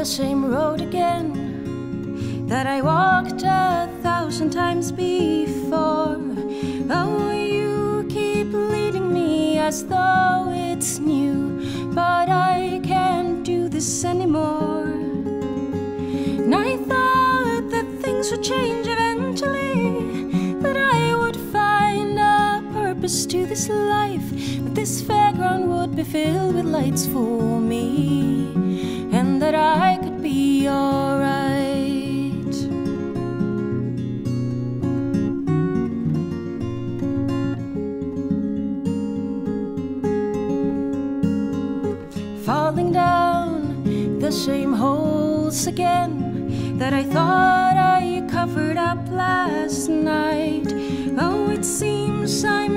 the same road again that I walked a thousand times before. Oh, you keep leading me as though it's new, but I can't do this anymore. And I thought that things would change eventually, that I would find a purpose to this life, that this fairground would be filled with lights for me, that I could be alright. Falling down the same holes again that I thought I covered up last night. Oh, it seems I'm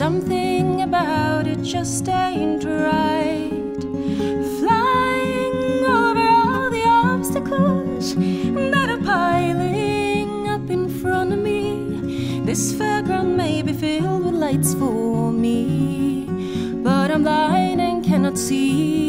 Something about it just ain't right. Flying over all the obstacles that are piling up in front of me. This fairground may be filled with lights for me, but I'm blind and cannot see.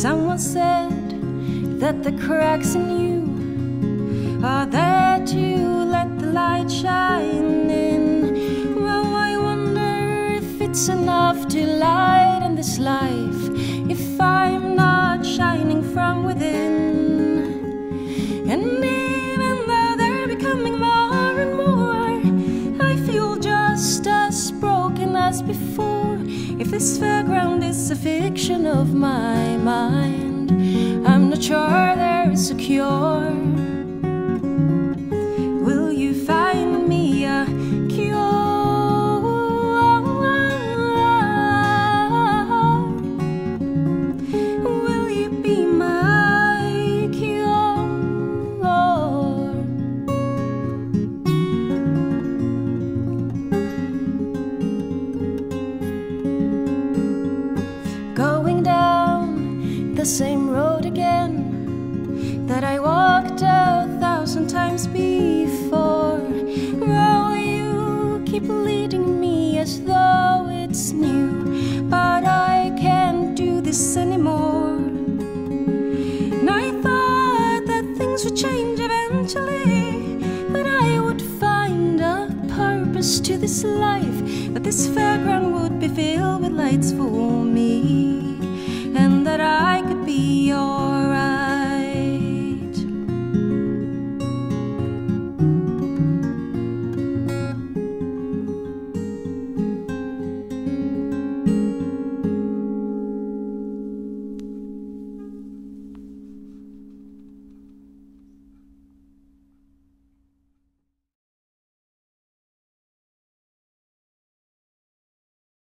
Someone said that the cracks in you are there to let the light shine in. Well, I wonder if it's enough to light in this life this fairground is a fiction of my mind, I'm not sure there is a cure. The same road again that I walked a thousand times before. Oh, you keep leading me as though it's new, but I can't do this anymore. And I thought that things would change eventually, that I would find a purpose to this life, that this fairground would be filled with lights for